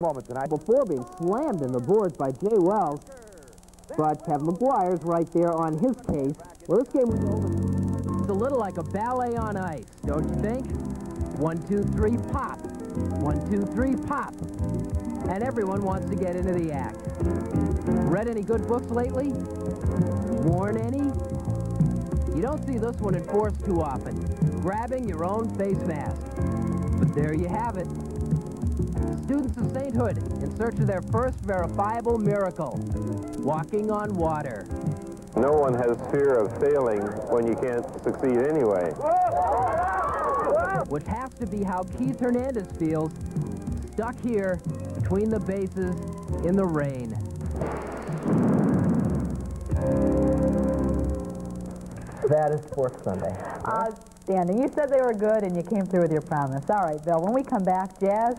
moment tonight. Before being slammed in the boards by Jay Wells, but Kevin Maguire's right there on his case. Well, this game was over. It's a little like a ballet on ice, don't you think? One, two, three, pop. One, two, three, pop. And everyone wants to get into the act. Read any good books lately? Worn any? You don't see this one enforced too often. Grabbing your own face mask. But there you have it students of sainthood in search of their first verifiable miracle, walking on water. No one has fear of failing when you can't succeed anyway. Which has to be how Keith Hernandez feels, stuck here between the bases in the rain. That is Sports Sunday. Uh, Outstanding. You said they were good and you came through with your promise. All right, Bill, when we come back, Jazz...